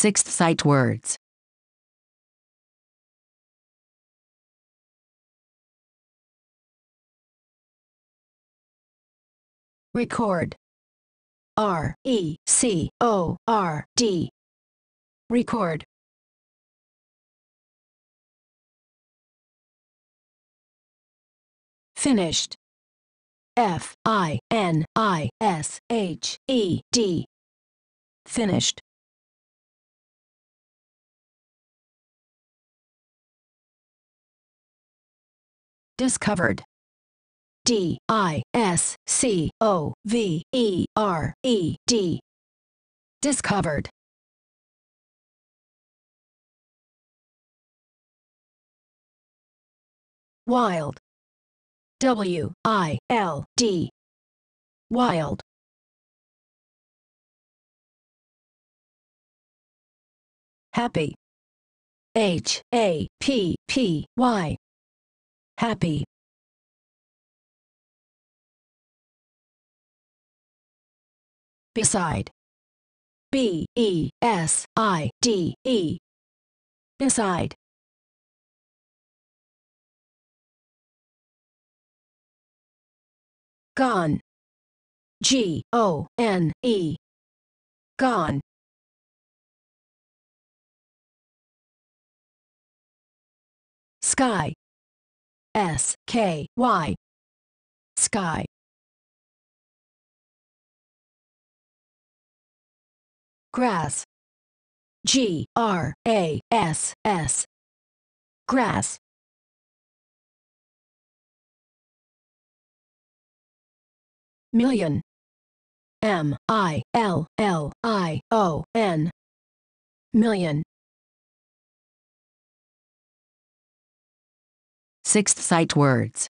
Sixth sight words. Record. R E C O R D. Record. Finished. F I N I S H E D. Finished. Discovered. D I S C O V E R E D. Discovered. Wild. W I L D. Wild. Happy. H A P P Y. Happy. Beside. B E S I D E. Beside. Gone. G O N E. Gone. Sky. S K Y. Sky. Grass. G R A S S. Grass. Million. M I L L I O N. Million. Sixth sight words.